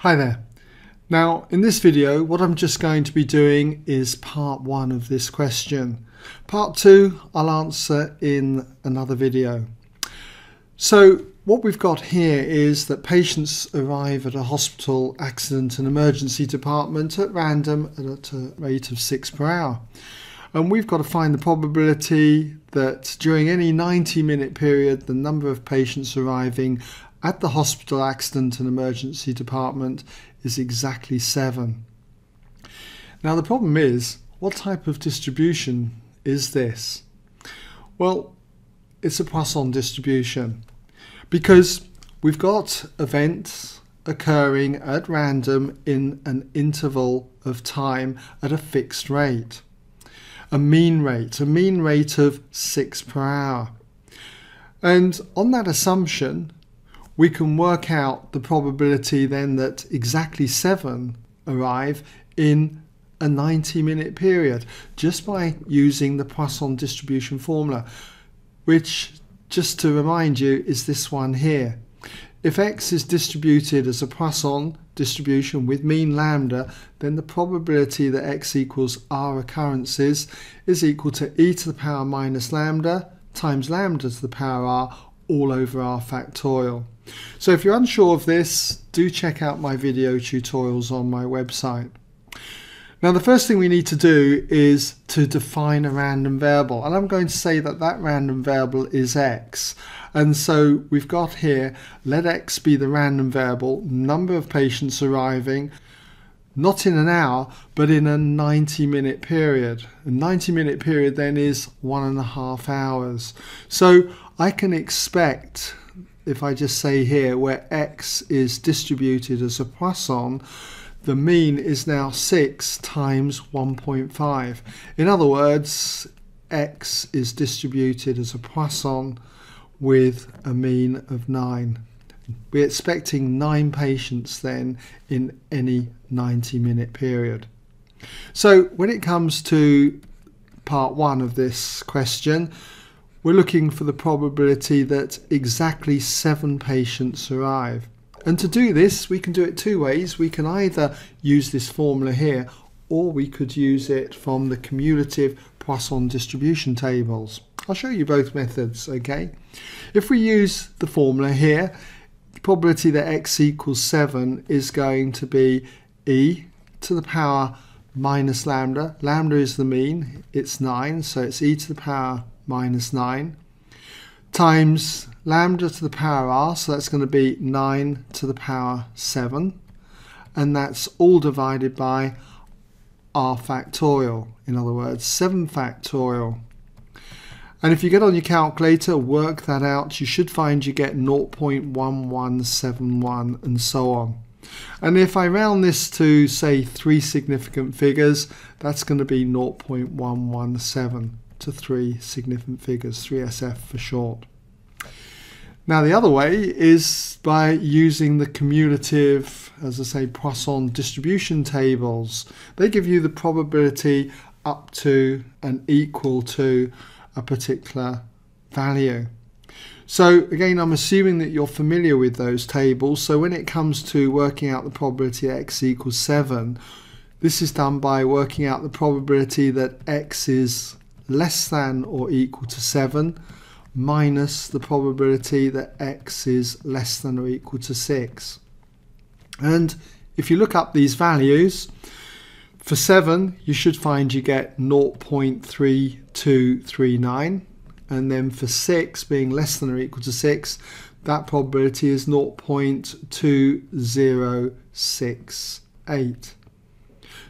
Hi there. Now in this video what I'm just going to be doing is part one of this question. Part two I'll answer in another video. So what we've got here is that patients arrive at a hospital accident and emergency department at random at a rate of 6 per hour. And we've got to find the probability that during any 90 minute period the number of patients arriving at the hospital accident and emergency department is exactly 7. Now the problem is, what type of distribution is this? Well, it's a Poisson distribution because we've got events occurring at random in an interval of time at a fixed rate. A mean rate, a mean rate of 6 per hour. And on that assumption, we can work out the probability then that exactly seven arrive in a 90 minute period just by using the Poisson distribution formula, which just to remind you is this one here. If x is distributed as a Poisson distribution with mean lambda, then the probability that x equals r occurrences is equal to e to the power minus lambda times lambda to the power r all over r factorial. So if you're unsure of this, do check out my video tutorials on my website. Now the first thing we need to do is to define a random variable and I'm going to say that that random variable is x and so we've got here let x be the random variable number of patients arriving not in an hour but in a 90 minute period a 90 minute period then is one and a half hours so I can expect if I just say here where x is distributed as a Poisson, the mean is now 6 times 1.5. In other words, x is distributed as a Poisson with a mean of 9. We're expecting 9 patients then in any 90 minute period. So when it comes to part 1 of this question, we're looking for the probability that exactly seven patients arrive. And to do this, we can do it two ways. We can either use this formula here, or we could use it from the cumulative Poisson distribution tables. I'll show you both methods, okay? If we use the formula here, the probability that x equals 7 is going to be e to the power minus lambda. Lambda is the mean, it's 9, so it's e to the power minus 9 times lambda to the power r, so that's going to be 9 to the power 7, and that's all divided by r factorial, in other words 7 factorial. And if you get on your calculator, work that out, you should find you get 0.1171 and so on. And if I round this to say three significant figures, that's going to be 0.117 to three significant figures, 3SF for short. Now the other way is by using the cumulative, as I say, Poisson distribution tables. They give you the probability up to and equal to a particular value. So again, I'm assuming that you're familiar with those tables. So when it comes to working out the probability x equals 7, this is done by working out the probability that x is less than or equal to 7 minus the probability that x is less than or equal to 6. And if you look up these values, for 7 you should find you get 0.3239 and then for 6 being less than or equal to 6 that probability is 0.2068.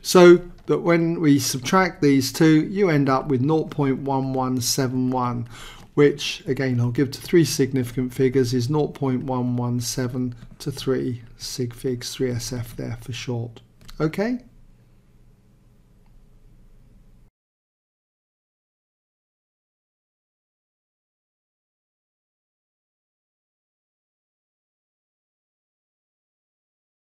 So that when we subtract these two, you end up with 0.1171, which again I'll give to three significant figures is 0.117 to 3 sig figs, 3SF there for short. Okay?